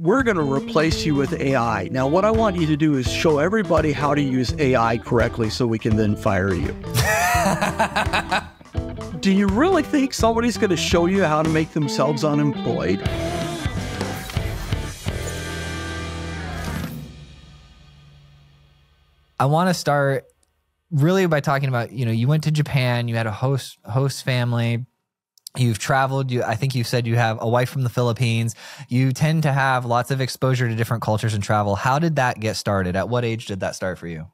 we're going to replace you with AI. Now, what I want you to do is show everybody how to use AI correctly so we can then fire you. do you really think somebody's going to show you how to make themselves unemployed? I want to start really by talking about, you know, you went to Japan, you had a host host family, you've traveled, you I think you said you have a wife from the Philippines. You tend to have lots of exposure to different cultures and travel. How did that get started? At what age did that start for you?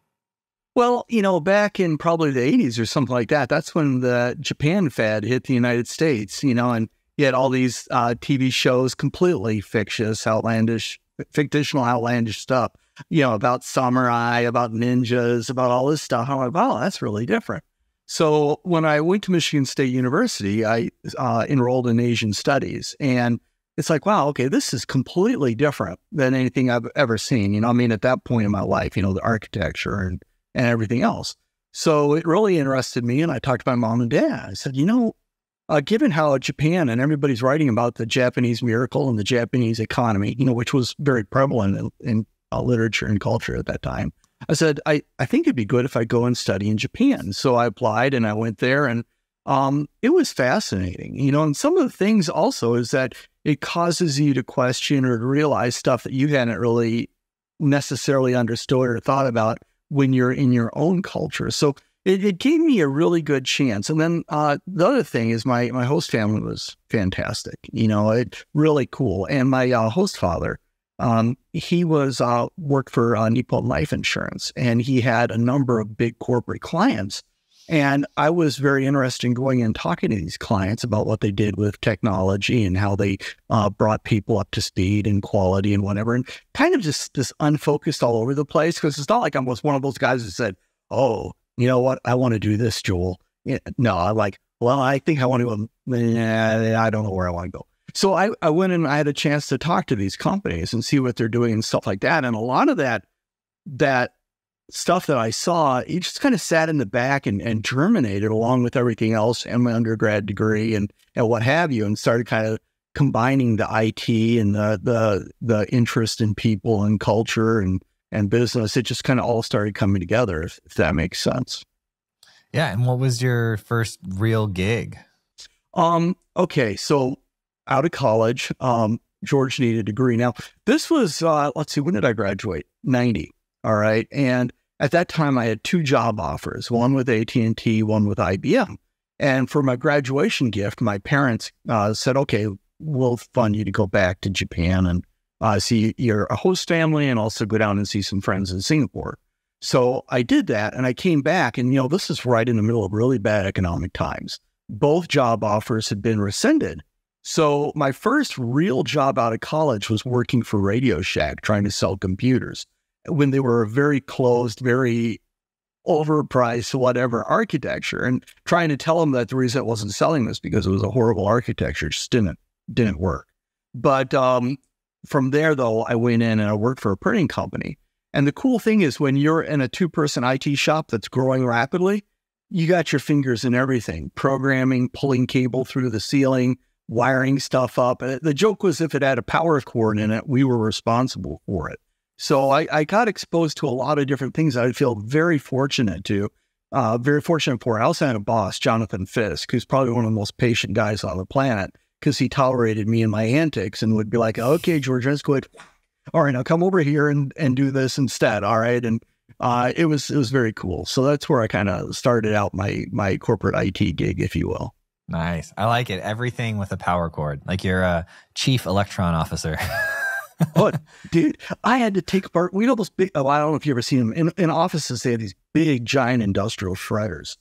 Well, you know, back in probably the 80s or something like that, that's when the Japan fad hit the United States, you know, and you had all these uh, TV shows, completely fictitious, outlandish, fictional, outlandish stuff you know, about samurai, about ninjas, about all this stuff. I'm like, wow, that's really different. So when I went to Michigan State University, I uh, enrolled in Asian studies. And it's like, wow, okay, this is completely different than anything I've ever seen. You know, I mean, at that point in my life, you know, the architecture and, and everything else. So it really interested me. And I talked to my mom and dad. I said, you know, uh, given how Japan and everybody's writing about the Japanese miracle and the Japanese economy, you know, which was very prevalent in, in uh, literature and culture at that time. I said, I, I think it'd be good if I go and study in Japan. So I applied and I went there and um, it was fascinating, you know, and some of the things also is that it causes you to question or to realize stuff that you hadn't really necessarily understood or thought about when you're in your own culture. So it, it gave me a really good chance. And then uh, the other thing is my my host family was fantastic. You know, it really cool. And my uh, host father, um, he was uh, worked for uh, Nippon Life Insurance, and he had a number of big corporate clients. And I was very interested in going and talking to these clients about what they did with technology and how they uh, brought people up to speed and quality and whatever, and kind of just just unfocused all over the place because it's not like I was one of those guys who said, "Oh, you know what, I want to do this, Joel." Yeah, no, I'm like, well, I think I want to. Nah, I don't know where I want to go. So I, I went and I had a chance to talk to these companies and see what they're doing and stuff like that. And a lot of that, that stuff that I saw, it just kind of sat in the back and, and germinated along with everything else and my undergrad degree and, and what have you, and started kind of combining the IT and the, the, the interest in people and culture and, and business. It just kind of all started coming together, if, if that makes sense. Yeah. And what was your first real gig? Um, okay. So out of college. Um, George needed a degree. Now, this was, uh, let's see, when did I graduate? 90. All right. And at that time, I had two job offers, one with AT&T, one with IBM. And for my graduation gift, my parents uh, said, okay, we'll fund you to go back to Japan and uh, see your host family and also go down and see some friends in Singapore. So I did that and I came back. And, you know, this is right in the middle of really bad economic times. Both job offers had been rescinded. So my first real job out of college was working for Radio Shack, trying to sell computers when they were a very closed, very overpriced, whatever architecture, and trying to tell them that the reason it wasn't selling was because it was a horrible architecture, just didn't didn't work. But um, from there, though, I went in and I worked for a printing company. And the cool thing is, when you're in a two person IT shop that's growing rapidly, you got your fingers in everything programming, pulling cable through the ceiling, wiring stuff up. Uh, the joke was if it had a power cord in it, we were responsible for it. So I, I got exposed to a lot of different things I feel very fortunate to. Uh, very fortunate for. I also had a boss, Jonathan Fisk, who's probably one of the most patient guys on the planet because he tolerated me and my antics and would be like, okay, George, let's go. All right, now come over here and, and do this instead. All right. And uh, it was it was very cool. So that's where I kind of started out my my corporate IT gig, if you will. Nice. I like it. Everything with a power cord, like you're a chief electron officer. oh, dude, I had to take apart. We know those big. Oh, I don't know if you ever seen them in, in offices. They have these big, giant industrial shredders.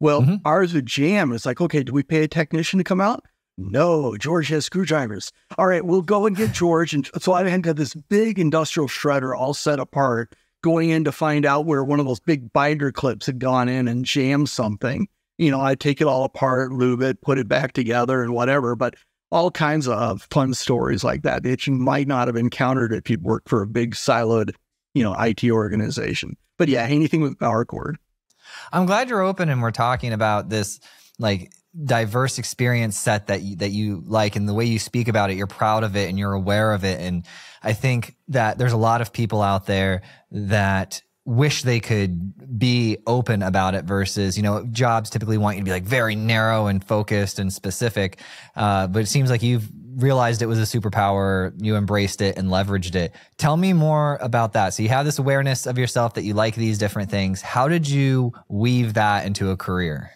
Well, mm-hmm. ours would jam. It's like, okay, do we pay a technician to come out? No, George has screwdrivers. All right, we'll go and get George. And so I had this big industrial shredder all set apart, going in to find out where one of those big binder clips had gone in and jammed something you know, I take it all apart, lube it, put it back together and whatever, but all kinds of fun stories like that that you might not have encountered if you worked for a big siloed, you know, IT organization. But yeah, anything with power cord. I'm glad you're open and we're talking about this like diverse experience set that you, that you like and the way you speak about it, you're proud of it and you're aware of it. And I think that there's a lot of people out there that wish they could be open about it versus you know jobs typically want you to be like very narrow and focused and specific uh, but it seems like you've realized it was a superpower you embraced it and leveraged it. Tell me more about that. So you have this awareness of yourself that you like these different things. How did you weave that into a career?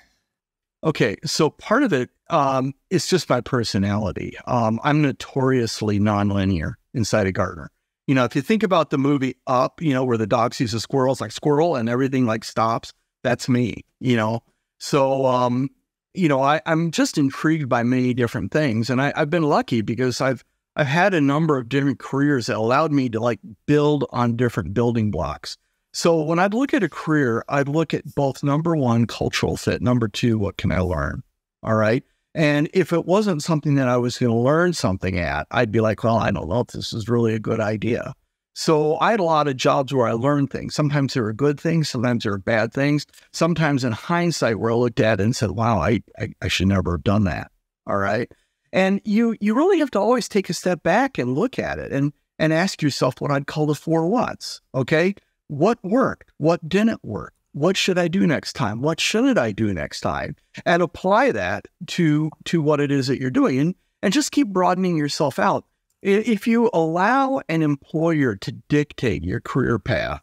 Okay so part of it um, is just my personality. Um, i'm notoriously nonlinear inside of gartner you know, if you think about the movie Up, you know, where the dog sees a squirrel, it's like squirrel and everything like stops. That's me, you know. So, um, you know, I, I'm just intrigued by many different things. And I, I've been lucky because I've I've had a number of different careers that allowed me to like build on different building blocks. So when I'd look at a career, I'd look at both number one, cultural fit, number two, what can I learn? All right. And if it wasn't something that I was going to learn something at, I'd be like, well, I don't know if this is really a good idea. So I had a lot of jobs where I learned things. Sometimes there were good things, sometimes there were bad things. Sometimes in hindsight, where I looked at it and said, wow, I, I, I should never have done that. All right. And you you really have to always take a step back and look at it and and ask yourself what I'd call the four whats. Okay. What worked? What didn't work? What should I do next time? What shouldn't I do next time? And apply that to to what it is that you're doing and, and just keep broadening yourself out. If you allow an employer to dictate your career path,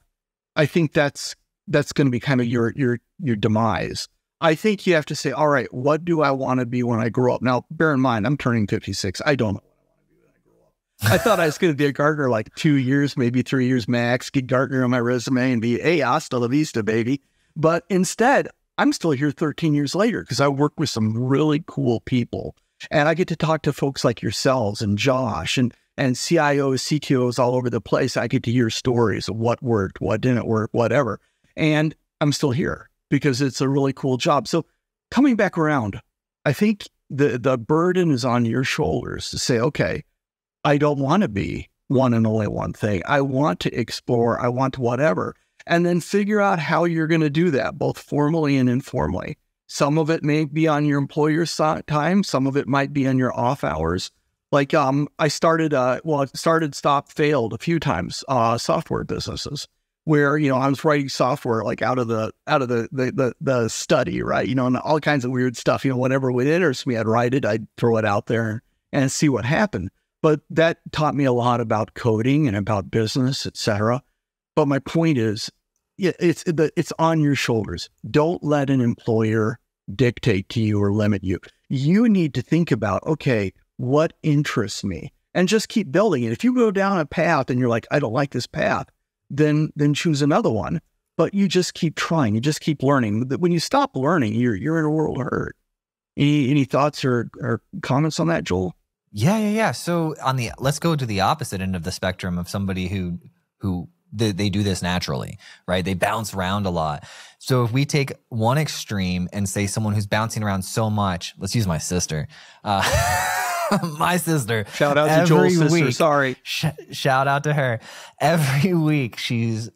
I think that's that's going to be kind of your your your demise. I think you have to say, all right, what do I want to be when I grow up? Now, bear in mind, I'm turning 56. I don't know I thought I was going to be a Gartner like two years, maybe three years max, get Gartner on my resume and be, hey, hasta la vista, baby. But instead, I'm still here 13 years later because I work with some really cool people. And I get to talk to folks like yourselves and Josh and, and CIOs, CTOs all over the place. I get to hear stories of what worked, what didn't work, whatever. And I'm still here because it's a really cool job. So coming back around, I think the, the burden is on your shoulders to say, okay, I don't want to be one and only one thing. I want to explore, I want whatever. And then figure out how you're going to do that, both formally and informally. Some of it may be on your employer's time, some of it might be on your off hours. Like um, I started, uh, well, I started, stopped, failed a few times, uh, software businesses where you know I was writing software like out of the out of the the the, the study, right? You know, and all kinds of weird stuff. You know, whatever would interest me, I'd write it, I'd throw it out there and see what happened. But that taught me a lot about coding and about business, etc. But my point is, it's it's on your shoulders. Don't let an employer dictate to you or limit you. You need to think about, okay, what interests me, and just keep building it. If you go down a path and you're like, I don't like this path, then then choose another one. But you just keep trying. You just keep learning. That when you stop learning, you're you're in a world of hurt. Any any thoughts or, or comments on that, Joel? Yeah, yeah, yeah. So on the let's go to the opposite end of the spectrum of somebody who who they, they do this naturally, right? They bounce around a lot. So if we take one extreme and say someone who's bouncing around so much, let's use my sister. Uh, my sister. Shout out to Joel's sister. Week, Sorry. Sh- shout out to her. Every week she's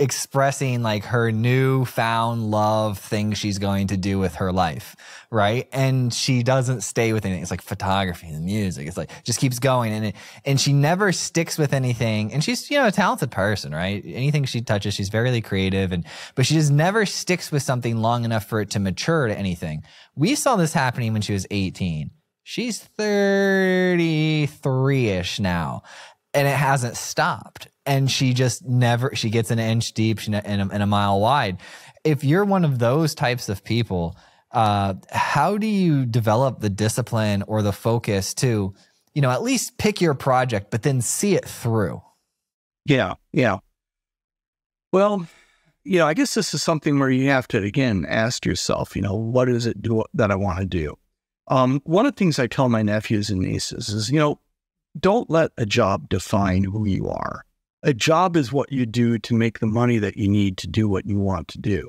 expressing like her newfound love thing she's going to do with her life, right? And she doesn't stay with anything. It's like photography and music. It's like just keeps going, and it, and she never sticks with anything. And she's you know a talented person, right? Anything she touches, she's very creative, and but she just never sticks with something long enough for it to mature to anything. We saw this happening when she was 18. She's 33 ish now and it hasn't stopped and she just never she gets an inch deep and a, and a mile wide. If you're one of those types of people uh, how do you develop the discipline or the focus to you know at least pick your project but then see it through? Yeah yeah. Well you know i guess this is something where you have to again ask yourself you know what is it do, that i want to do? Um, one of the things i tell my nephews and nieces is you know don't let a job define who you are. A job is what you do to make the money that you need to do what you want to do.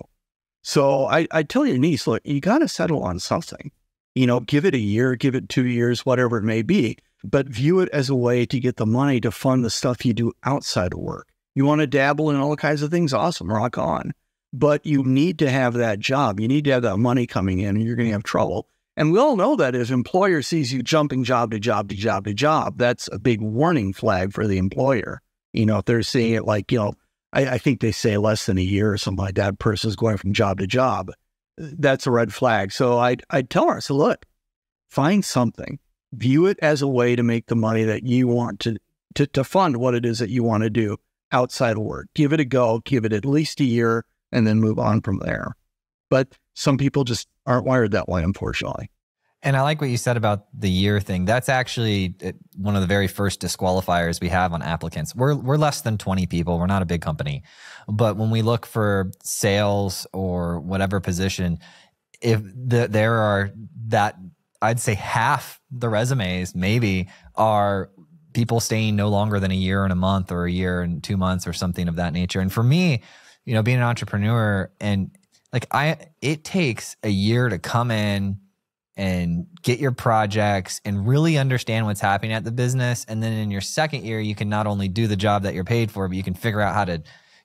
So I, I tell your niece, look, you got to settle on something. You know, give it a year, give it two years, whatever it may be, but view it as a way to get the money to fund the stuff you do outside of work. You want to dabble in all kinds of things, awesome, rock on. But you need to have that job. You need to have that money coming in, and you're going to have trouble. And we all know that if employer sees you jumping job to job to job to job, that's a big warning flag for the employer. You know, if they're seeing it like, you know, I, I think they say less than a year or something like that, person's going from job to job, that's a red flag. So I'd, I'd tell her, I said, look, find something, view it as a way to make the money that you want to, to, to fund what it is that you want to do outside of work. Give it a go, give it at least a year, and then move on from there. But some people just aren't wired that way, unfortunately. And I like what you said about the year thing. That's actually uh, one of the very first disqualifiers we have on applicants. We're we're less than 20 people. We're not a big company. But when we look for sales or whatever position, if the, there are that I'd say half the resumes maybe are people staying no longer than a year and a month or a year and 2 months or something of that nature. And for me, you know, being an entrepreneur and like I it takes a year to come in and get your projects and really understand what's happening at the business. And then in your second year, you can not only do the job that you're paid for, but you can figure out how to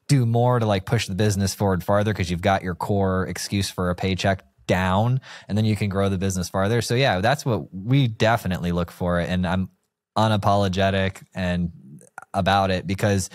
do more to like push the business forward farther because you've got your core excuse for a paycheck down and then you can grow the business farther. So yeah, that's what we definitely look for. And I'm unapologetic and about it because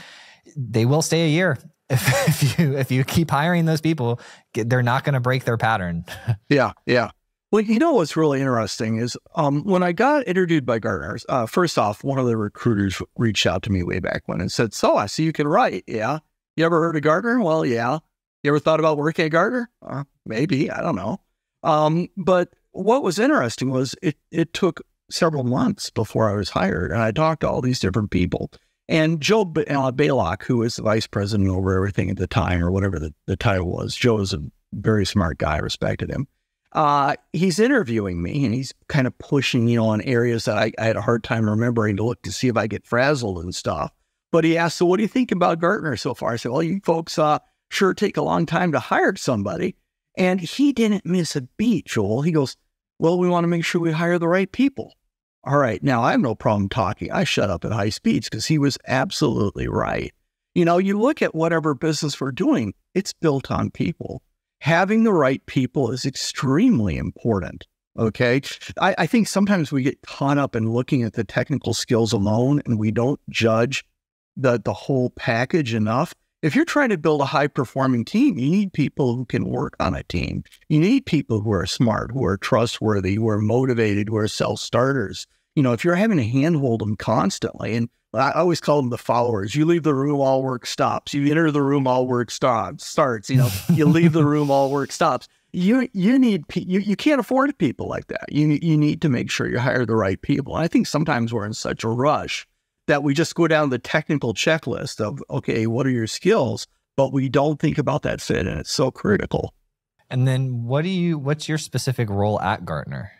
they will stay a year if, if you if you keep hiring those people, they're not going to break their pattern. yeah, yeah. Well, you know what's really interesting is um, when I got interviewed by Gartner, uh, first off, one of the recruiters reached out to me way back when and said, So I see you can write. Yeah. You ever heard of Gartner? Well, yeah. You ever thought about working at Gartner? Uh, maybe. I don't know. Um, but what was interesting was it, it took several months before I was hired. And I talked to all these different people. And Joe uh, Baloch, who was the vice president over everything at the time, or whatever the, the title was, Joe was a very smart guy. I respected him uh, he's interviewing me and he's kind of pushing, you know, on areas that I, I, had a hard time remembering to look to see if I get frazzled and stuff. But he asked, So what do you think about Gartner so far? I said, Well, you folks uh, sure take a long time to hire somebody. And he didn't miss a beat, Joel. He goes, Well, we want to make sure we hire the right people. All right. Now, I have no problem talking. I shut up at high speeds because he was absolutely right. You know, you look at whatever business we're doing, it's built on people having the right people is extremely important. Okay. I, I, think sometimes we get caught up in looking at the technical skills alone and we don't judge the, the whole package enough. If you're trying to build a high performing team, you need people who can work on a team. You need people who are smart, who are trustworthy, who are motivated, who are self starters. You know, if you're having to handhold them constantly, and I always call them the followers. You leave the room, all work stops. You enter the room, all work stops. Starts. You know, you leave the room, all work stops. You you need you you can't afford people like that. You you need to make sure you hire the right people. And I think sometimes we're in such a rush that we just go down the technical checklist of okay, what are your skills, but we don't think about that fit, and it's so critical. And then, what do you? What's your specific role at Gartner?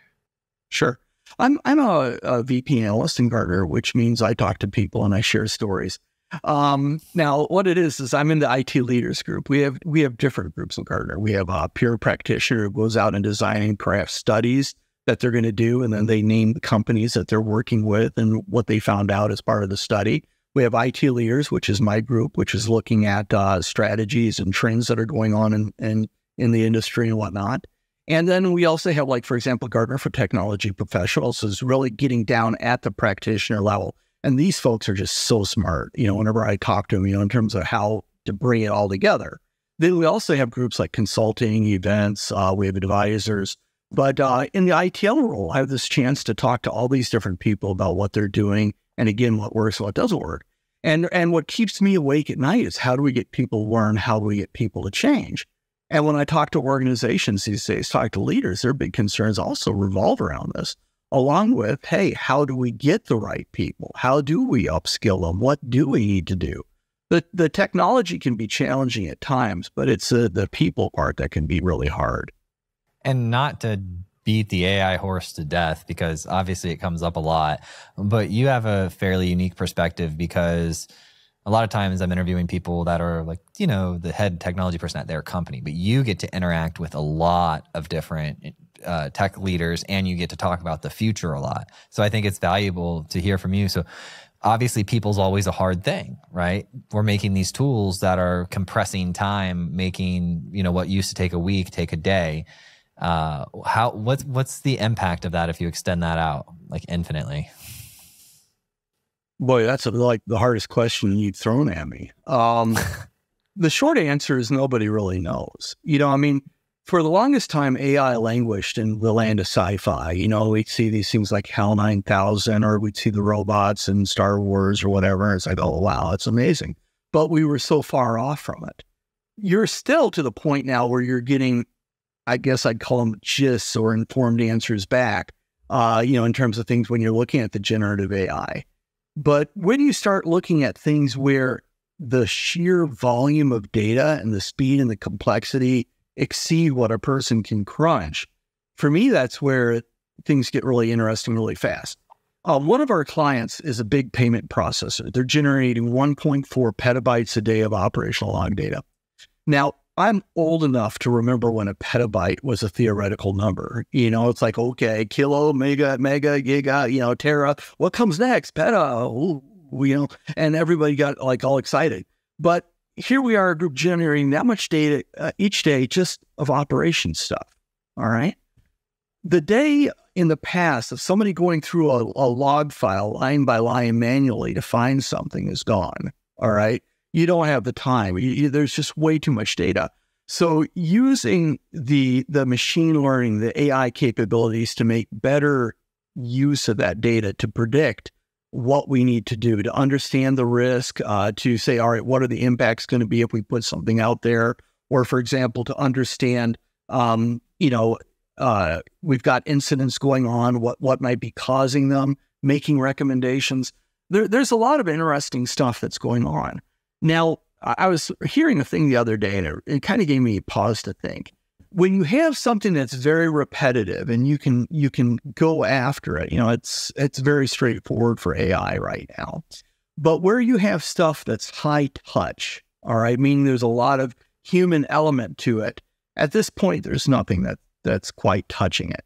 Sure. I'm I'm a, a, VP analyst in Gartner, which means I talk to people and I share stories. Um, now, what it is is I'm in the IT leaders group. We have we have different groups in Gartner. We have a peer practitioner who goes out and designing craft studies that they're going to do, and then they name the companies that they're working with and what they found out as part of the study. We have IT leaders, which is my group, which is looking at uh, strategies and trends that are going on in, in in the industry and whatnot. And then we also have, like, for example, Gartner for Technology Professionals is really getting down at the practitioner level. And these folks are just so smart, you know, whenever I talk to them, you know, in terms of how to bring it all together. Then we also have groups like consulting, events, uh, we have advisors. But uh, in the ITL role, I have this chance to talk to all these different people about what they're doing and again, what works what doesn't work. And, and what keeps me awake at night is how do we get people to learn? How do we get people to change? And when I talk to organizations these days, talk to leaders, their big concerns also revolve around this, along with, hey, how do we get the right people? How do we upskill them? What do we need to do? The, the technology can be challenging at times, but it's uh, the people part that can be really hard. And not to beat the AI horse to death because obviously it comes up a lot, but you have a fairly unique perspective because a lot of times I'm interviewing people that are like, you know, the head technology person at their company, but you get to interact with a lot of different uh, tech leaders and you get to talk about the future a lot. So I think it's valuable to hear from you. So obviously, people's always a hard thing, right? We're making these tools that are compressing time, making, you know, what used to take a week take a day. Uh, how what's what's the impact of that if you extend that out like infinitely? Boy, that's like the hardest question you've thrown at me. Um, the short answer is nobody really knows. You know, I mean, for the longest time, AI languished in the land of sci-fi. You know, we'd see these things like HAL 9000, or we'd see the robots in Star Wars or whatever. It's like, oh wow, it's amazing. But we were so far off from it. You're still to the point now where you're getting, I guess I'd call them gists or informed answers back. Uh, you know, in terms of things when you're looking at the generative AI. But when you start looking at things where the sheer volume of data and the speed and the complexity exceed what a person can crunch, for me, that's where things get really interesting really fast. Um, one of our clients is a big payment processor. They're generating 1.4 petabytes a day of operational log data. Now, I'm old enough to remember when a petabyte was a theoretical number. You know, it's like, okay, kilo, mega, mega, giga, you know, tera. What comes next? Peta, ooh, you know, and everybody got like all excited. But here we are, a group generating that much data uh, each day just of operation stuff. All right. The day in the past of somebody going through a, a log file line by line manually to find something is gone. All right you don't have the time. You, you, there's just way too much data. So using the the machine learning, the AI capabilities to make better use of that data to predict what we need to do to understand the risk, uh, to say, all right, what are the impacts going to be if we put something out there, or for example, to understand, um, you know, uh, we've got incidents going on, what what might be causing them, making recommendations. There, there's a lot of interesting stuff that's going on. Now, I was hearing a thing the other day and it, it kind of gave me pause to think. When you have something that's very repetitive and you can you can go after it, you know, it's it's very straightforward for AI right now. But where you have stuff that's high touch, all right, meaning there's a lot of human element to it, at this point there's nothing that that's quite touching it.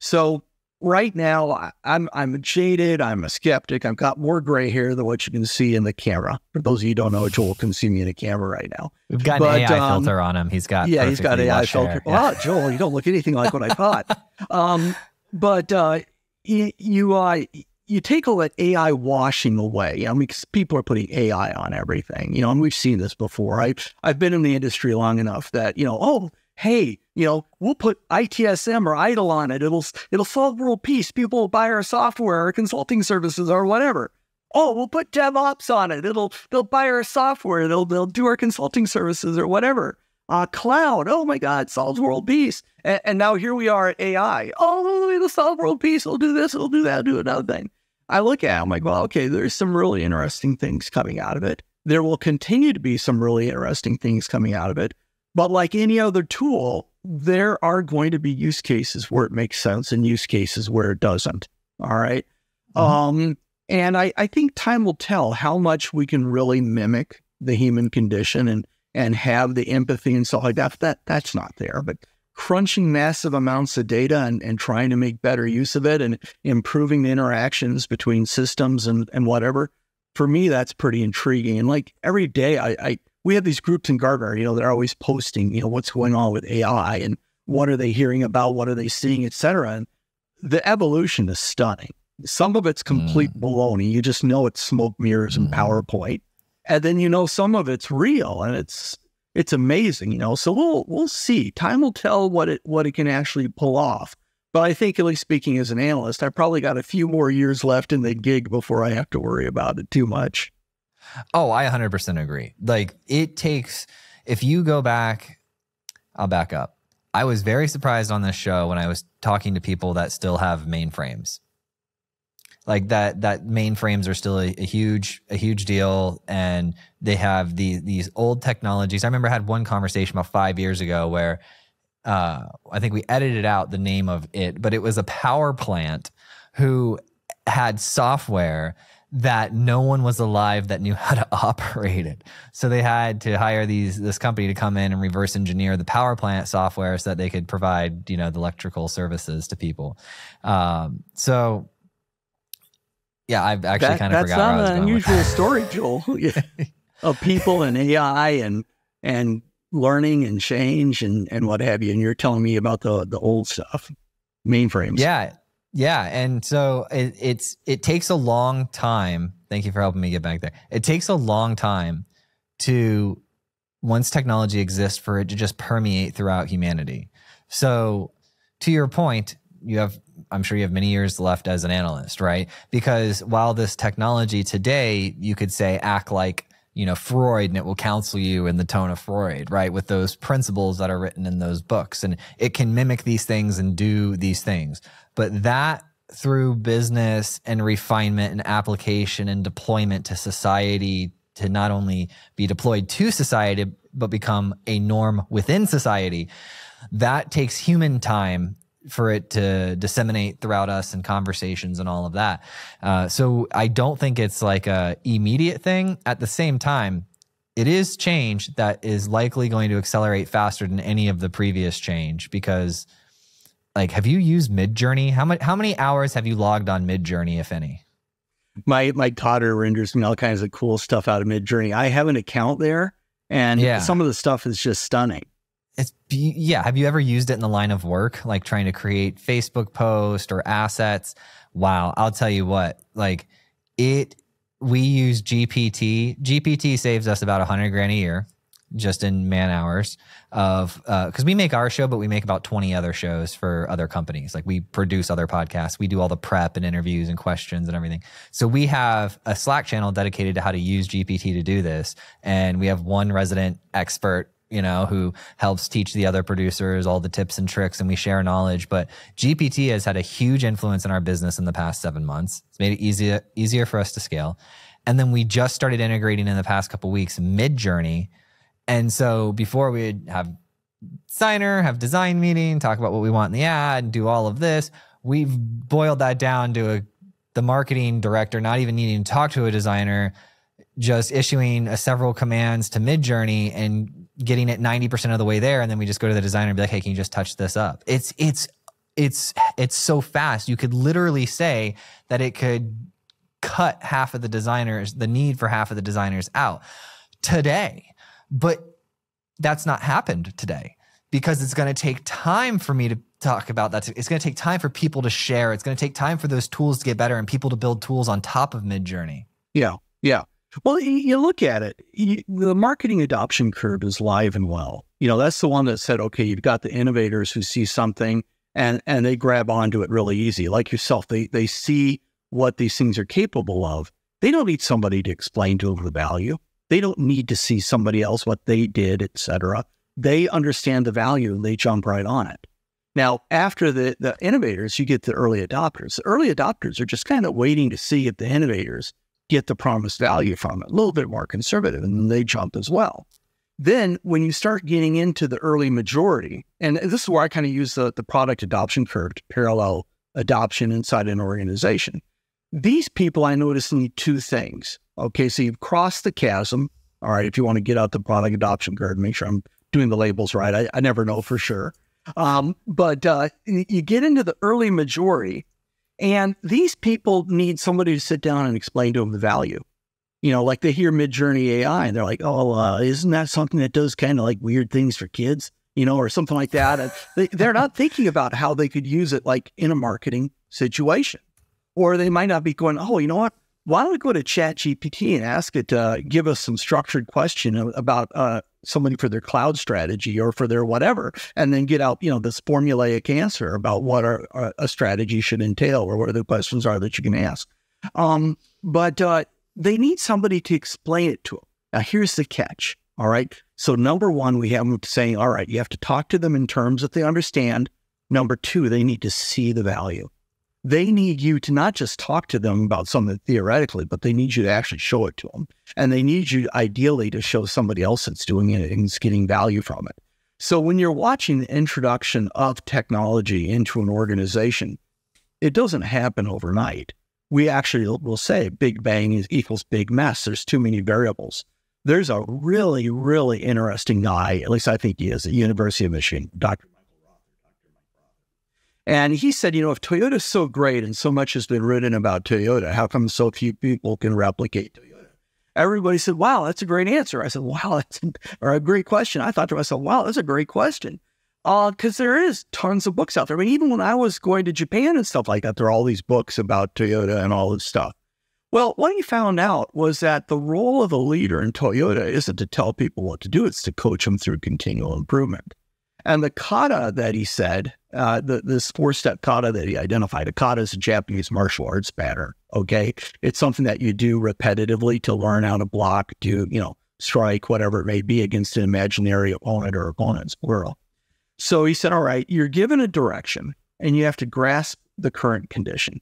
So right now I'm I'm jaded. I'm a skeptic. I've got more gray hair than what you can see in the camera. For those of you who don't know, Joel can see me in a camera right now. We've got but, an AI um, filter on him. He's got yeah, he's got AI filter. Yeah. Joel, you don't look anything like what I thought. um, but uh, you you, uh, you take all that AI washing away. I mean, people are putting AI on everything, you know, and we've seen this before. I I've been in the industry long enough that you know, oh hey, you know, we'll put ITSM or ITIL on it. It'll it'll solve world peace. People will buy our software or consulting services or whatever. Oh, we'll put DevOps on it. It'll they'll buy our software. They'll they'll do our consulting services or whatever. Uh, cloud. Oh my God, solves world peace. And, and now here we are at AI. Oh, it'll solve world peace. It'll do this. It'll do that. Do another thing. I look at it, I'm like, well, okay, there's some really interesting things coming out of it. There will continue to be some really interesting things coming out of it. But like any other tool, there are going to be use cases where it makes sense and use cases where it doesn't. All right? mm-hmm. Um, and I, I think time will tell how much we can really mimic the human condition and and have the empathy and stuff like that. That that's not there. But crunching massive amounts of data and, and trying to make better use of it and improving the interactions between systems and, and whatever, for me, that's pretty intriguing. And like every day I, I we have these groups in Gartner, you know, they're always posting, you know, what's going on with AI and what are they hearing about, what are they seeing, et cetera. And the evolution is stunning. Some of it's complete mm. baloney. You just know it's smoke mirrors and mm. PowerPoint. And then you know some of it's real and it's it's amazing, you know. So we'll we'll see. Time will tell what it what it can actually pull off. But I think, at least speaking as an analyst, I probably got a few more years left in the gig before I have to worry about it too much. Oh, I 100% agree. Like it takes, if you go back, I'll back up. I was very surprised on this show when I was talking to people that still have mainframes. Like that, that mainframes are still a, a huge, a huge deal, and they have these these old technologies. I remember I had one conversation about five years ago where uh, I think we edited out the name of it, but it was a power plant who had software that no one was alive that knew how to operate it. So they had to hire these this company to come in and reverse engineer the power plant software so that they could provide you know the electrical services to people. Um, so yeah, I've actually that, kind of that's forgot. That's not an unusual story, Joel. of people and AI and and learning and change and, and what have you. And you're telling me about the, the old stuff, mainframes. Yeah. Yeah. And so it, it's, it takes a long time. Thank you for helping me get back there. It takes a long time to, once technology exists, for it to just permeate throughout humanity. So to your point, you have I'm sure you have many years left as an analyst, right? Because while this technology today, you could say act like you know Freud and it will counsel you in the tone of Freud, right? With those principles that are written in those books, and it can mimic these things and do these things. But that through business and refinement and application and deployment to society to not only be deployed to society but become a norm within society that takes human time for it to disseminate throughout us and conversations and all of that. Uh, so I don't think it's like a immediate thing. At the same time, it is change that is likely going to accelerate faster than any of the previous change because like have you used midjourney how many how many hours have you logged on midjourney if any my my daughter renders me all kinds of cool stuff out of midjourney i have an account there and yeah. some of the stuff is just stunning it's yeah. Have you ever used it in the line of work, like trying to create Facebook post or assets? Wow, I'll tell you what, like it. We use GPT. GPT saves us about a hundred grand a year just in man hours of because uh, we make our show, but we make about 20 other shows for other companies. Like we produce other podcasts, we do all the prep and interviews and questions and everything. So we have a Slack channel dedicated to how to use GPT to do this, and we have one resident expert you know, who helps teach the other producers all the tips and tricks and we share knowledge. But GPT has had a huge influence in our business in the past seven months. It's made it easier, easier for us to scale. And then we just started integrating in the past couple weeks Midjourney. And so before we'd have designer, have design meeting, talk about what we want in the ad and do all of this, we've boiled that down to a the marketing director not even needing to talk to a designer, just issuing a several commands to Midjourney and getting it 90% of the way there and then we just go to the designer and be like hey can you just touch this up? It's it's it's it's so fast. You could literally say that it could cut half of the designers the need for half of the designers out today. But that's not happened today because it's going to take time for me to talk about that. It's going to take time for people to share. It's going to take time for those tools to get better and people to build tools on top of midjourney. Yeah yeah well, you look at it, you, the marketing adoption curve is live and well. You know, that's the one that said, okay, you've got the innovators who see something and and they grab onto it really easy. Like yourself, they they see what these things are capable of. They don't need somebody to explain to them the value. They don't need to see somebody else what they did, etc. They understand the value and they jump right on it. Now, after the, the innovators, you get the early adopters. The early adopters are just kind of waiting to see if the innovators get the promised value from it, a little bit more conservative, and then they jump as well. Then, when you start getting into the early majority, and this is where I kind of use the, the product adoption curve to parallel adoption inside an organization. These people I notice need two things. Okay, so you've crossed the chasm. All right, if you want to get out the product adoption curve, make sure I'm doing the labels right. I, I never know for sure. Um, but uh, you get into the early majority, and these people need somebody to sit down and explain to them the value. You know, like they hear Midjourney AI and they're like, oh, uh, isn't that something that does kind of like weird things for kids, you know, or something like that? And they, they're not thinking about how they could use it like in a marketing situation. Or they might not be going, oh, you know what? Why don't we go to ChatGPT and ask it to give us some structured question about uh, somebody for their cloud strategy or for their whatever, and then get out, you know, this formulaic answer about what our, our, a strategy should entail or what the questions are that you can ask. Um, but uh, they need somebody to explain it to them. Now, here's the catch. All right. So, number one, we have them saying, all right, you have to talk to them in terms that they understand. Number two, they need to see the value they need you to not just talk to them about something theoretically, but they need you to actually show it to them. And they need you ideally to show somebody else that's doing it and is getting value from it. So when you're watching the introduction of technology into an organization, it doesn't happen overnight. We actually will say big bang is equals big mess. There's too many variables. There's a really, really interesting guy, at least I think he is, at University of Michigan, Dr. And he said, you know, if Toyota's so great and so much has been written about Toyota, how come so few people can replicate Toyota? everybody said, wow, that's a great answer. I said, wow, that's a, or a great question. I thought to myself, wow, that's a great question. Because uh, there is tons of books out there. I mean, even when I was going to Japan and stuff like that, there are all these books about Toyota and all this stuff. Well, what he found out was that the role of a leader in Toyota isn't to tell people what to do, it's to coach them through continual improvement. And the kata that he said, uh, the, this four step kata that he identified, a kata is a Japanese martial arts pattern. Okay. It's something that you do repetitively to learn how to block, do, you know, strike, whatever it may be against an imaginary opponent or opponents, plural. So he said, All right, you're given a direction and you have to grasp the current condition.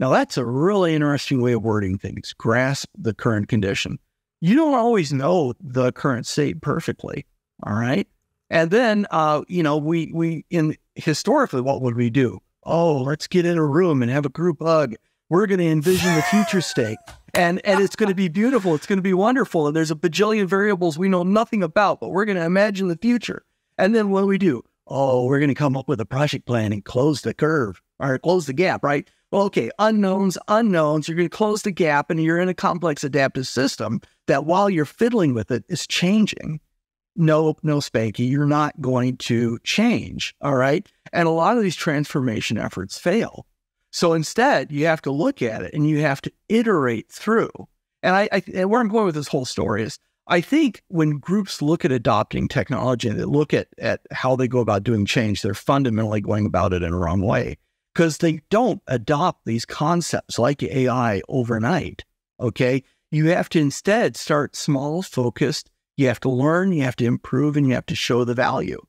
Now, that's a really interesting way of wording things grasp the current condition. You don't always know the current state perfectly. All right. And then, uh, you know, we, we, in historically, what would we do? Oh, let's get in a room and have a group hug. We're going to envision the future state. And, and it's going to be beautiful. It's going to be wonderful. And there's a bajillion variables we know nothing about, but we're going to imagine the future. And then what do we do? Oh, we're going to come up with a project plan and close the curve or close the gap, right? Well, okay, unknowns, unknowns. You're going to close the gap and you're in a complex adaptive system that while you're fiddling with it is changing. No, no, Spanky, you're not going to change. All right. And a lot of these transformation efforts fail. So instead, you have to look at it and you have to iterate through. And I, I and where I'm going with this whole story is I think when groups look at adopting technology and they look at, at how they go about doing change, they're fundamentally going about it in a wrong way because they don't adopt these concepts like AI overnight. Okay. You have to instead start small, focused. You have to learn, you have to improve, and you have to show the value.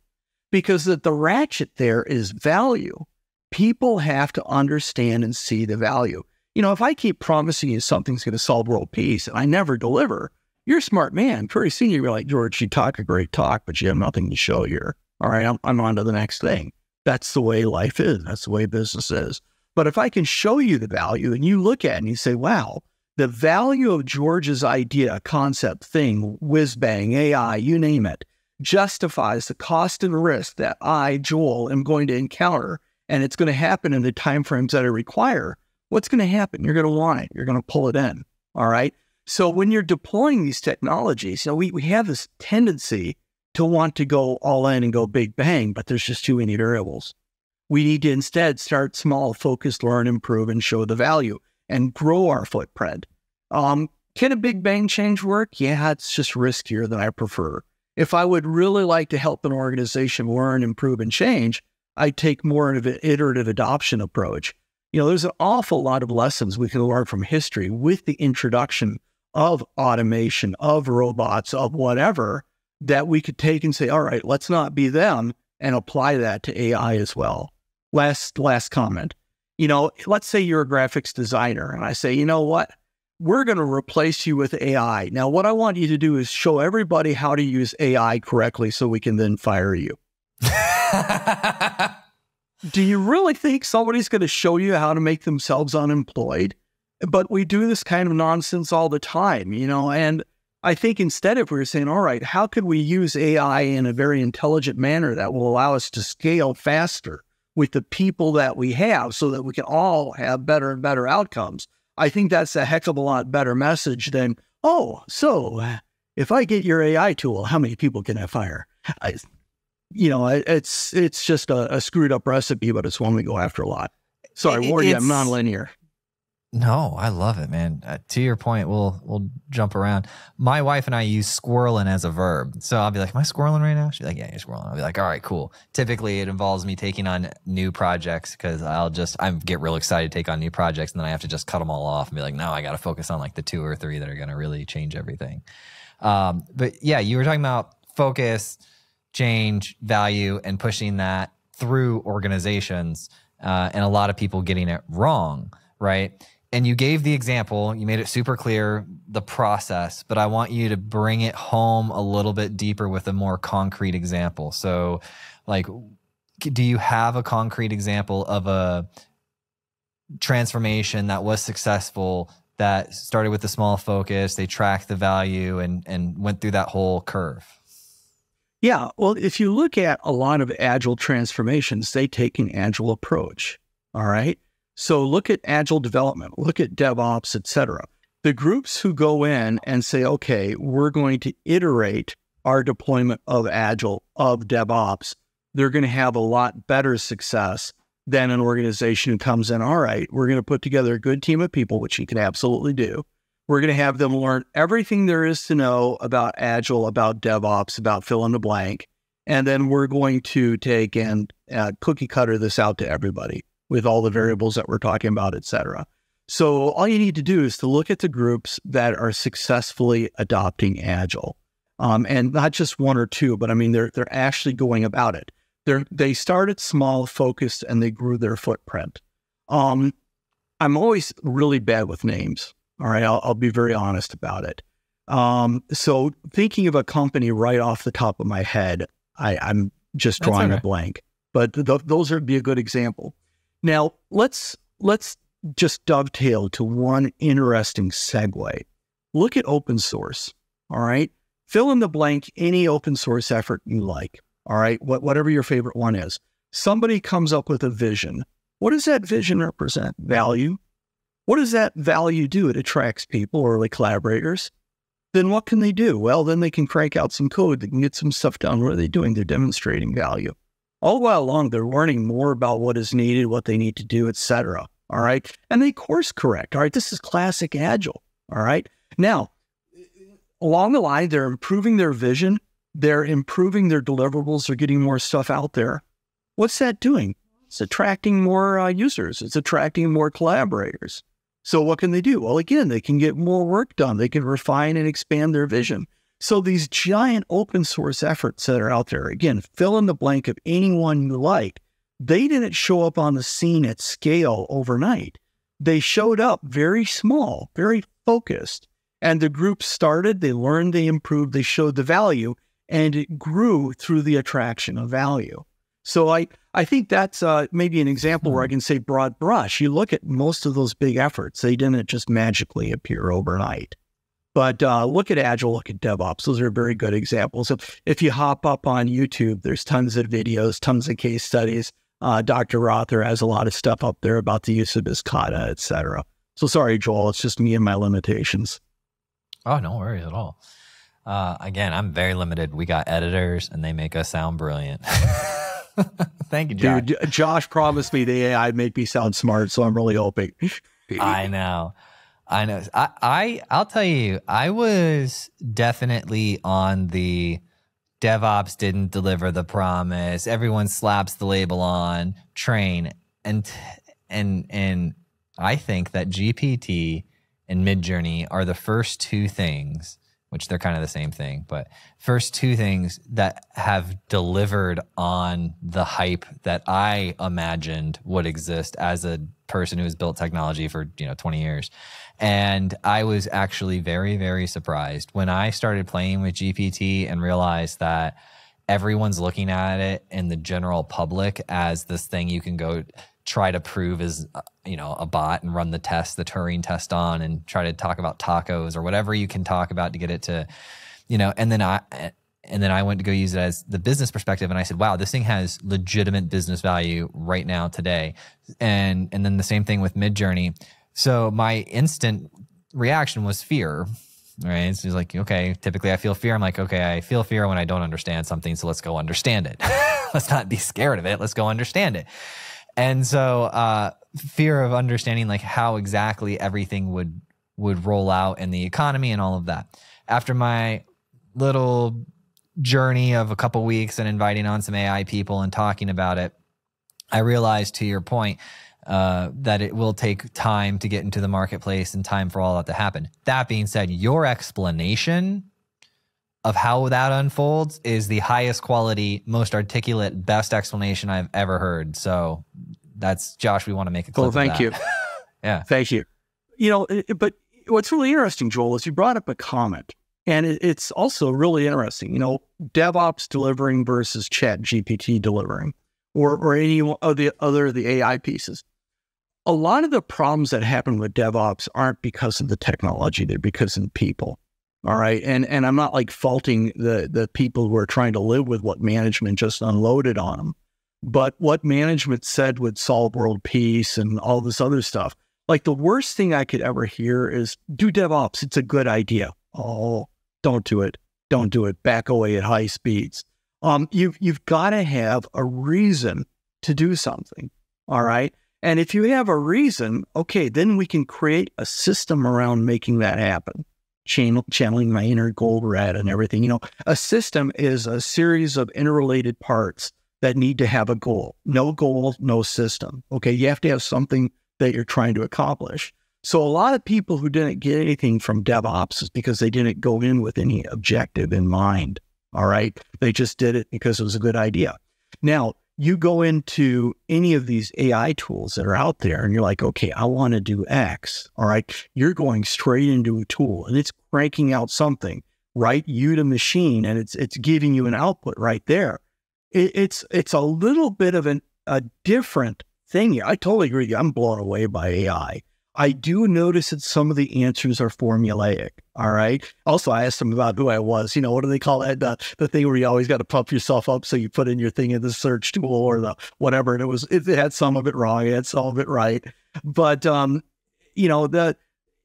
Because the, the ratchet there is value. People have to understand and see the value. You know, if I keep promising you something's going to solve world peace and I never deliver, you're a smart man. Pretty soon you're like, George, you talk a great talk, but you have nothing to show here. All right, I'm, I'm on to the next thing. That's the way life is. That's the way business is. But if I can show you the value and you look at it and you say, wow, the value of George's idea, concept, thing, whiz bang, AI, you name it, justifies the cost and risk that I, Joel, am going to encounter, and it's going to happen in the timeframes that I require. What's going to happen? You're going to want it. You're going to pull it in. All right. So when you're deploying these technologies, you know, we, we have this tendency to want to go all in and go big bang, but there's just too many variables. We need to instead start small, focus, learn, improve, and show the value and grow our footprint. Um, can a big bang change work? Yeah, it's just riskier than I prefer. If I would really like to help an organization learn, improve, and change, I'd take more of an iterative adoption approach. You know, there's an awful lot of lessons we can learn from history with the introduction of automation, of robots, of whatever that we could take and say, all right, let's not be them and apply that to AI as well. Last last comment. You know, let's say you're a graphics designer and I say, you know what? We're going to replace you with AI. Now, what I want you to do is show everybody how to use AI correctly so we can then fire you. do you really think somebody's going to show you how to make themselves unemployed? But we do this kind of nonsense all the time, you know, and I think instead, if we were saying, all right, how could we use AI in a very intelligent manner that will allow us to scale faster with the people that we have so that we can all have better and better outcomes? I think that's a heck of a lot better message than, oh, so if I get your AI tool, how many people can I fire? I, you know, it's it's just a, a, screwed up recipe, but it's one we go after a lot. So I warn you, I'm nonlinear. No, I love it, man. Uh, to your point, we'll we'll jump around. My wife and I use squirreling as a verb. So I'll be like, "Am I squirreling right now?" She's like, "Yeah, you're squirreling." I'll be like, "All right, cool." Typically, it involves me taking on new projects because I'll just I get real excited to take on new projects, and then I have to just cut them all off and be like, "No, I got to focus on like the two or three that are going to really change everything." Um, but yeah, you were talking about focus, change, value, and pushing that through organizations, uh, and a lot of people getting it wrong, right? And you gave the example, you made it super clear the process, but I want you to bring it home a little bit deeper with a more concrete example. So, like, do you have a concrete example of a transformation that was successful that started with a small focus, they tracked the value and and went through that whole curve? Yeah, well, if you look at a lot of agile transformations, they take an agile approach. All right. So look at agile development, look at DevOps, etc. The groups who go in and say, okay, we're going to iterate our deployment of Agile, of DevOps, they're going to have a lot better success than an organization who comes in, all right, we're going to put together a good team of people, which you can absolutely do. We're going to have them learn everything there is to know about Agile, about DevOps, about fill in the blank. And then we're going to take and uh, cookie cutter this out to everybody with all the variables that we're talking about, et cetera. So all you need to do is to look at the groups that are successfully adopting Agile. Um, and not just one or two, but I mean, they're, they're actually going about it. They're, they started small, focused, and they grew their footprint. Um, I'm always really bad with names. All right, I'll, I'll be very honest about it. Um, so thinking of a company right off the top of my head, I, am just drawing a blank. But th- those would be a good example. Now let's let's just dovetail to one interesting segue. Look at open source. All right, fill in the blank any open source effort you like. All right, what, whatever your favorite one is. Somebody comes up with a vision. What does that vision represent? Value. What does that value do? It attracts people, early collaborators. Then what can they do? Well, then they can crank out some code. They can get some stuff done. What are they doing? They're demonstrating value. All the while along, they're learning more about what is needed, what they need to do, etc. All right. And they course correct. All right. This is classic agile. All right. Now, along the line, they're improving their vision they're improving their deliverables, they're getting more stuff out there. What's that doing? It's attracting more uh, users, it's attracting more collaborators. So, what can they do? Well, again, they can get more work done, they can refine and expand their vision. So, these giant open source efforts that are out there, again, fill in the blank of anyone you like, they didn't show up on the scene at scale overnight. They showed up very small, very focused. And the group started, they learned, they improved, they showed the value and it grew through the attraction of value. So I, I think that's uh, maybe an example where I hmm. can say broad brush. You look at most of those big efforts; they didn't just magically appear overnight. But uh, look at Agile, look at DevOps; those are very good examples. If, if you hop up on YouTube, there's tons of videos, tons of case studies. Uh, Dr. Rother has a lot of stuff up there about the use of his kata, et cetera. So sorry, Joel, it's just me and my limitations. Oh, no worries at all. Uh, again, I'm very limited. We got editors, and they make us sound brilliant. Thank you, Josh. Dude, Josh promised me the AI make me sound smart, so I'm really hoping. I know. I know. I, I I'll tell you, I was definitely on the DevOps didn't deliver the promise. Everyone slaps the label on train, and and and I think that GPT and Midjourney are the first two things which they're kind of the same thing. But first two things that have delivered on the hype that I imagined would exist as a person who has built technology for, you know, 20 years. And I was actually very, very surprised when I started playing with GPT and realized that everyone's looking at it in the general public as this thing you can go try to prove is uh, you know a bot and run the test the turing test on and try to talk about tacos or whatever you can talk about to get it to you know and then i and then i went to go use it as the business perspective and i said wow this thing has legitimate business value right now today. And and then the same thing with midjourney so my instant reaction was fear right? So he's like okay typically i feel fear. I'm like okay i feel fear when i don't understand something so let's go understand it. Let's not be scared of it let's go understand it. And so uh, fear of understanding like how exactly everything would would roll out in the economy and all of that. After my little journey of a couple weeks and inviting on some AI people and talking about it, I realized to your point uh, that it will take time to get into the marketplace and time for all that to happen. That being said, your explanation of how that unfolds is the highest quality, most articulate, best explanation I've ever heard. So that's Josh. We want to make a clip. Well, thank you. yeah, thank you. You know, but what's really interesting, Joel, is you brought up a comment, and it's also really interesting. You know, DevOps delivering versus Chat GPT delivering, or or any of the other of the AI pieces. A lot of the problems that happen with DevOps aren't because of the technology; they're because of the people. All right. And and I'm not like faulting the the people who are trying to live with what management just unloaded on them. But what management said would solve world peace and all this other stuff, Like the worst thing I could ever hear is do DevOps. It's a good idea. Oh, don't do it. Don't do it. Back away at high speeds. Um, you've you've got to have a reason to do something. All right. And if you have a reason, okay, then we can create a system around making that happen. Channel, channeling my inner Goldratt and everything. You know, a system is a series of interrelated parts that need to have a goal. No goal, no system. Okay. You have to have something that you're trying to accomplish. So a lot of people who didn't get anything from DevOps is because they didn't go in with any objective in mind. All right. They just did it because it was a good idea. Now, you go into any of these AI tools that are out there and you're like, okay, I want to do X. All right. You're going straight into a tool and it's cranking out something, right? You to machine, and it's it's giving you an output right there. It, it's it's a little bit of an, a different thing. I totally agree. I'm blown away by AI. I do notice that some of the answers are formulaic. All right. Also, I asked them about who I was. You know, what do they call it? The, the thing where you always got to pump yourself up. So you put in your thing in the search tool or the whatever. And it was, it, had some of it wrong. It had some of it right. But, um, you know, the,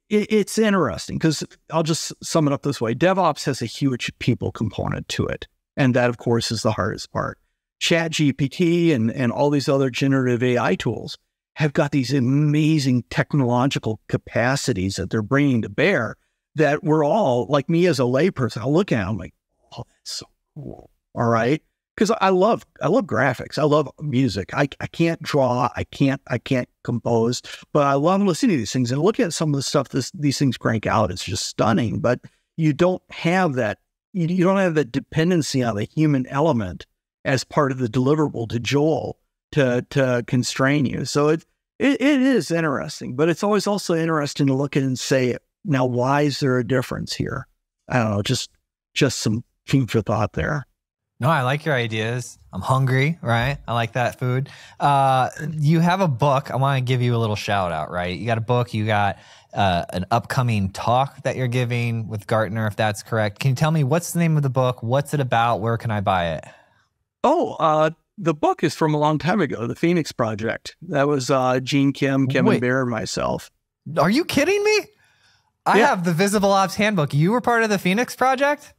it, it's interesting because I'll just sum it up this way DevOps has a huge people component to it. And that, of course, is the hardest part. Chat GPT and, and all these other generative AI tools have got these amazing technological capacities that they're bringing to bear that we're all, like me as a layperson, I look at them like, oh, that's so cool. All right. Because I love I love graphics. I love music. I, I can't draw. I can't I can't compose, but I love listening to these things and look at some of the stuff this these things crank out. It's just stunning. But you don't have that you don't have that dependency on the human element as part of the deliverable to Joel to to constrain you. So it, it it is interesting, but it's always also interesting to look at and say, now why is there a difference here? I don't know, just just some food for thought there. No, I like your ideas. I'm hungry, right? I like that food. Uh, you have a book. I want to give you a little shout out, right? You got a book. You got uh, an upcoming talk that you're giving with Gartner, if that's correct. Can you tell me what's the name of the book? What's it about? Where can I buy it? Oh, uh, the book is from a long time ago, the Phoenix Project. That was uh, Gene Kim, Kevin Wait. Behr, and myself. Are you kidding me? I yeah. have the Visible Ops Handbook. You were part of the Phoenix Project?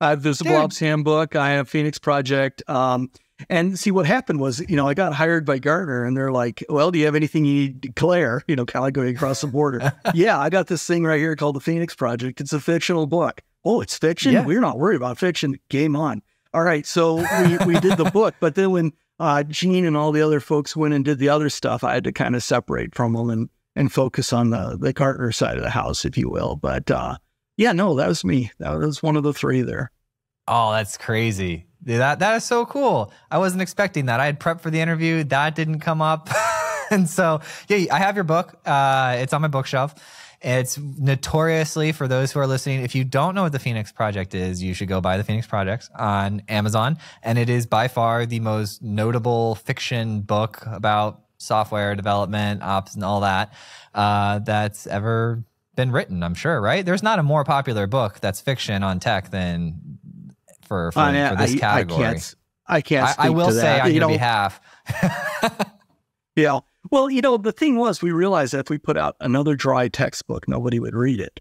I have Visible Dude. Ops Handbook. I have Phoenix Project. Um, and see what happened was, you know, I got hired by Gartner and they're like, well, do you have anything you need to declare? You know, kind of like going across the border. yeah, I got this thing right here called the Phoenix Project. It's a fictional book. Oh, it's fiction? Yeah. We're not worried about fiction. Game on. All right. So we, we did the book, but then when uh, Gene and all the other folks went and did the other stuff, I had to kind of separate from them and, and focus on the, the Gartner side of the house, if you will. But uh, yeah, no, that was me. That was one of the three there. Oh, that's crazy. That that is so cool. I wasn't expecting that. I had prepped for the interview. That didn't come up. and so, yeah, I have your book. Uh, it's on my bookshelf. It's notoriously for those who are listening. If you don't know what the Phoenix Project is, you should go buy the Phoenix Project on Amazon. And it is by far the most notable fiction book about software development, ops, and all that uh, that's ever been written. I'm sure, right? There's not a more popular book that's fiction on tech than for for, uh, for this I, category. I can't. I can't. I, I will say on you your know, behalf. yeah. Well, you know, the thing was, we realized that if we put out another dry textbook, nobody would read it.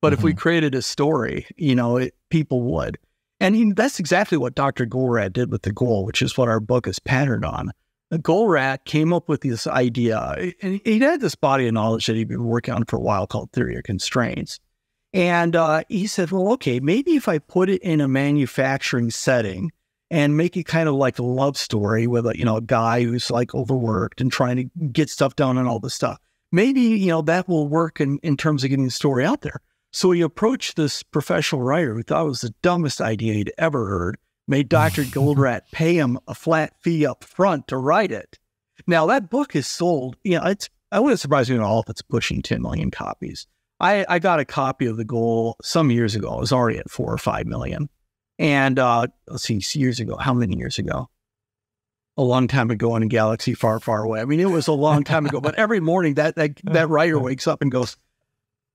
But mm-hmm. if we mm-hmm. created a story, you know, it, people would. And he, that's exactly what Dr. Goldratt did with the goal, which is what our book is patterned on. The Goldratt came up with this idea, and he had this body of knowledge that he'd been working on for a while called theory of constraints. And uh, he said, well, okay, maybe if I put it in a manufacturing setting and make it kind of like a love story with a you know a guy who's like overworked and trying to get stuff done and all this stuff. Maybe you know that will work in in terms of getting the story out there. So he approached this professional writer who thought it was the dumbest idea he'd ever heard. Made Dr. Goldratt pay him a flat fee up front to write it. Now that book is sold. You know, it's I wouldn't surprise you at all if it's pushing 10 million copies. I, I got a copy of the goal some years ago. It was already at four or five million. And uh, let's see, years ago, how many years ago? A long time ago in a galaxy far, far away. I mean, it was a long time ago, but every morning that, that, that writer wakes up and goes,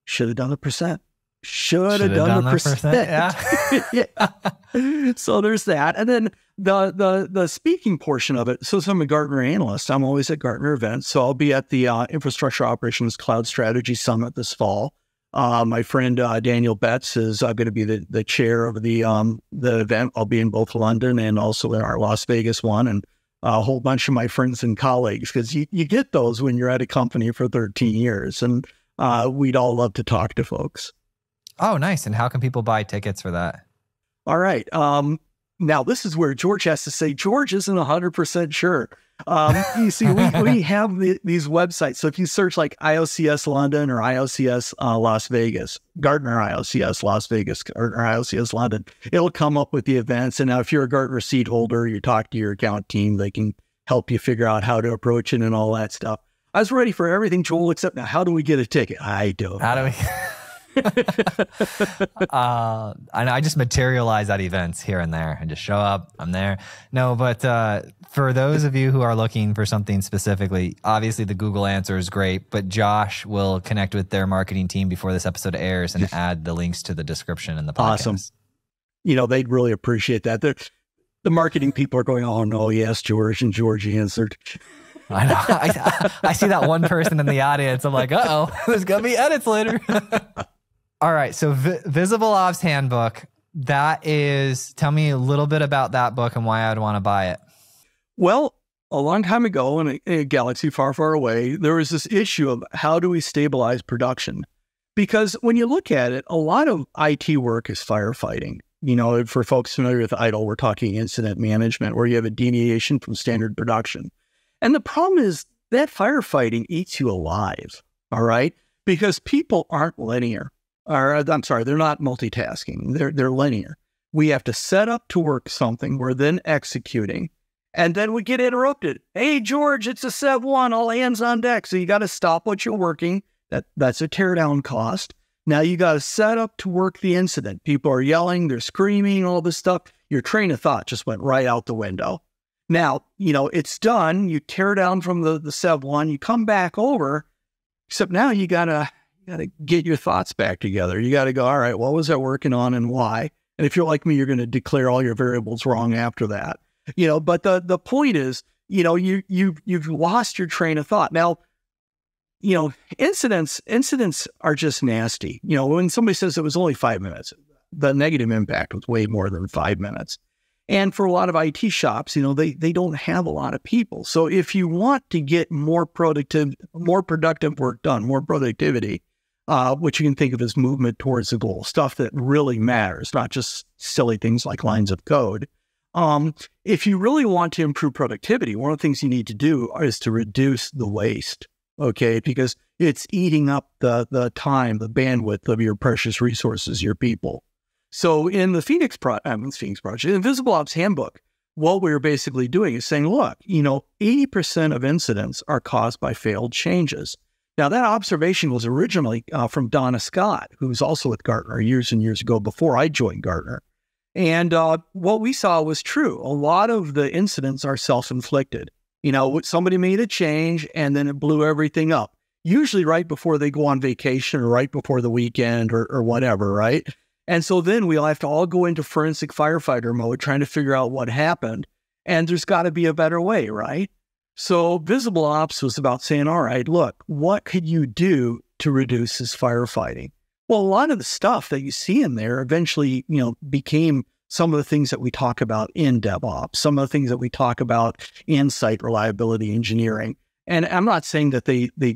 should have done the percent. Should have done, done, the percent. percent. Yeah. yeah. so there's that. And then the the the speaking portion of it. So, so I'm a Gartner analyst. I'm always at Gartner events. So I'll be at the uh, Infrastructure Operations Cloud Strategy Summit this fall. Uh, my friend uh, Daniel Betts is uh, going to be the, the chair of the um, the event. I'll be in both London and also in our Las Vegas one, and a whole bunch of my friends and colleagues because you, you get those when you're at a company for 13 years, and uh, we'd all love to talk to folks. Oh, nice! And how can people buy tickets for that? All right. Um, now this is where George has to say George isn't 100% sure. Um, you see, we, we have the, these websites. So if you search like IOCS London or IOCS uh, Las Vegas, Gartner IOCS Las Vegas or IOCS London, it'll come up with the events. And now if you're a Gartner seat holder, you talk to your account team, they can help you figure out how to approach it and all that stuff. I was ready for everything, Joel, except now, how do we get a ticket? I don't. How do we? uh, and I just materialize at events here and there and just show up. I'm there. No, but uh, for those of you who are looking for something specifically, obviously the Google answer is great, but Josh will connect with their marketing team before this episode airs and add the links to the description in the podcast. Awesome. You know, they'd really appreciate that. They're, the marketing people are going, oh, no, yes, George. And George answered. I know. I, I, see that one person in the audience. I'm like, uh oh, there's going to be edits later. All right. So v- Visible Ops Handbook. That is, tell me a little bit about that book and why I'd want to buy it. Well, a long time ago in a, in a galaxy far, far away, there was this issue of how do we stabilize production? Because when you look at it, a lot of IT work is firefighting. You know, for folks familiar with ITIL, we're talking incident management, where you have a deviation from standard production. And the problem is that firefighting eats you alive. All right. Because people aren't linear or uh, I'm sorry, they're not multitasking. They're they're linear. We have to set up to work something. We're then executing, and then we get interrupted. Hey George, it's a Sev one. All hands on deck. So you got to stop what you're working. That that's a teardown cost. Now you got to set up to work the incident. People are yelling, they're screaming, all this stuff. Your train of thought just went right out the window. Now, you know, it's done. You tear down from the, the Sev one, you come back over, except now you gotta you got to get your thoughts back together. You got to go, all right, what was I working on and why? And if you're like me, you're going to declare all your variables wrong after that. You know, but the the point is, you know, you you you've lost your train of thought. Now, you know, incidents incidents are just nasty. You know, when somebody says it was only five minutes, the negative impact was way more than five minutes. And for a lot of IT shops, you know, they they don't have a lot of people. So if you want to get more productive, more productive work done, more productivity, uh, which you can think of as movement towards the goal, stuff that really matters, not just silly things like lines of code. Um, if you really want to improve productivity, one of the things you need to do is to reduce the waste, okay? Because it's eating up the, the time, the bandwidth of your precious resources, your people. So in the Phoenix, Pro- I mean, Phoenix Project, in Visible Ops Handbook, what we are basically doing is saying, look, you know, 80% of incidents are caused by failed changes. Now, that observation was originally uh, from Donna Scott, who was also with Gartner years and years ago before I joined Gartner. And uh, what we saw was true. A lot of the incidents are self inflicted. You know, somebody made a change and then it blew everything up, usually right before they go on vacation or right before the weekend or, or whatever, right? And so then we'll have to all go into forensic firefighter mode trying to figure out what happened. And there's got to be a better way, right? So Visible Ops was about saying, all right, look, what could you do to reduce this firefighting? Well, a lot of the stuff that you see in there eventually, you know, became some of the things that we talk about in DevOps, some of the things that we talk about in site reliability engineering. And I'm not saying that they they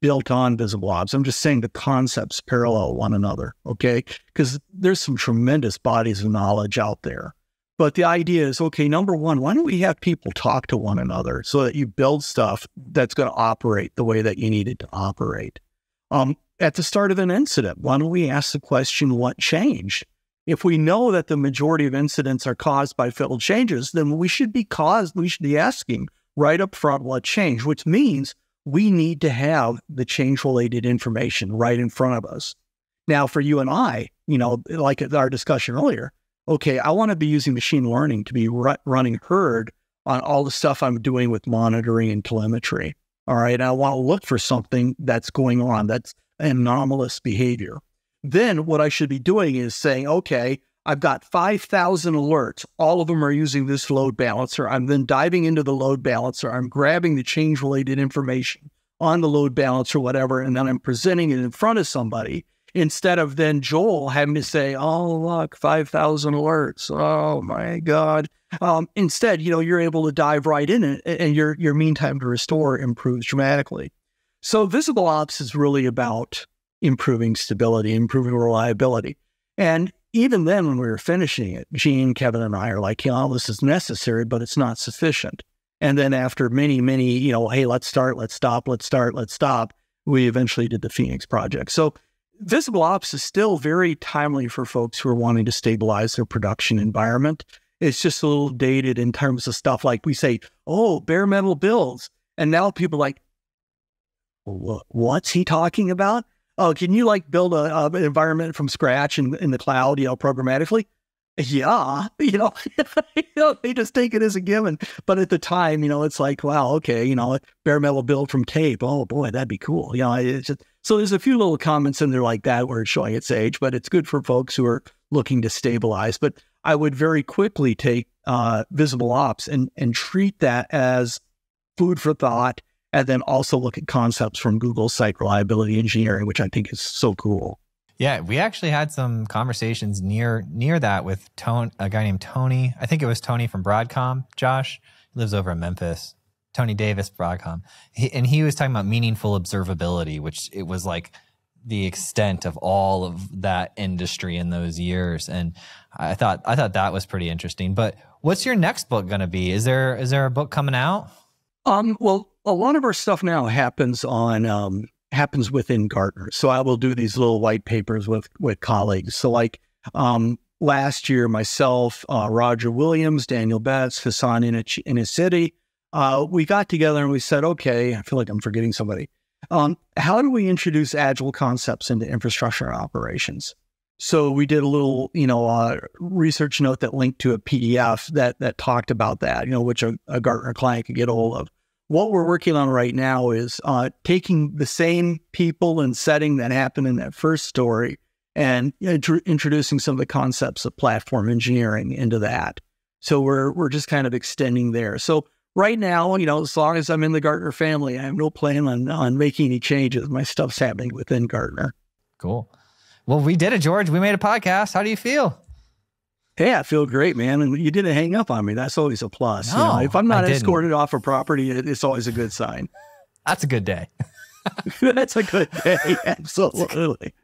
built on Visible Ops. I'm just saying the concepts parallel one another, okay? Because there's some tremendous bodies of knowledge out there. But the idea is okay, number one, why don't we have people talk to one another so that you build stuff that's going to operate the way that you need it to operate? Um, at the start of an incident, why don't we ask the question, what changed? If we know that the majority of incidents are caused by failed changes, then we should be caused, we should be asking right up front what changed, which means we need to have the change related information right in front of us. Now, for you and I, you know, like our discussion earlier, okay, I want to be using machine learning to be r- running herd on all the stuff I'm doing with monitoring and telemetry. All right. I want to look for something that's going on that's anomalous behavior. Then what I should be doing is saying, okay, I've got 5,000 alerts. All of them are using this load balancer. I'm then diving into the load balancer. I'm grabbing the change related information on the load balancer, whatever, and then I'm presenting it in front of somebody instead of then Joel having to say, oh, look, 5,000 alerts. Oh my God. Um, instead, you know, you're able to dive right in it and your, your mean time to restore improves dramatically. So visible ops is really about improving stability, improving reliability. And even then, when we were finishing it, Gene, Kevin, and I are like, you know, this is necessary, but it's not sufficient. And then after many, many, you know, hey, let's start, let's stop, let's start, let's stop, we eventually did the Phoenix project. So visible ops is still very timely for folks who are wanting to stabilize their production environment. It's just a little dated in terms of stuff like we say, oh, bare metal builds. And now people like, what's he talking about? Oh, can you like build a, a, environment from scratch in, in the cloud, you know, programmatically? Yeah, you know, you know, they just take it as a given. But at the time, you know, it's like, wow, okay, you know, bare metal build from tape. Oh boy, that'd be cool. You know, it's just so there's a few little comments in there like that where it's showing its age, but it's good for folks who are looking to stabilize. But I would very quickly take uh, visible ops and and treat that as food for thought, and then also look at concepts from Google Site Reliability Engineering, which I think is so cool. Yeah, we actually had some conversations near near that with Tony, a guy named Tony. I think it was Tony from Broadcom. Josh lives over in Memphis, Tony Davis, Broadcom, he, and he was talking about meaningful observability, which it was like the extent of all of that industry in those years. And I thought I thought that was pretty interesting. But what's your next book going to be? Is there is there a book coming out? Um, well, a lot of our stuff now happens on um, happens within Gartner. So I will do these little white papers with with colleagues. So like um, last year, myself, uh, Roger Williams, Daniel Betts, Hassan in a, in a city uh, we got together and we said, okay, I feel like I'm forgetting somebody. Um, how do we introduce agile concepts into infrastructure operations? So we did a little, you know, uh, research note that linked to a PDF that that talked about that, you know, which a, a Gartner client could get a hold of. What we're working on right now is uh, taking the same people and setting that happened in that first story and int- introducing some of the concepts of platform engineering into that. So we're we're just kind of extending there. So right now, you know, as long as I'm in the Gartner family, I have no plan on, on making any changes. My stuff's happening within Gartner. Cool. Well, we did it, George. We made a podcast. How do you feel? Hey, I feel great, man. And you didn't hang up on me. That's always a plus. No, you know, if I'm not escorted off a property, it's always a good sign. That's a good day. That's a good day. Absolutely.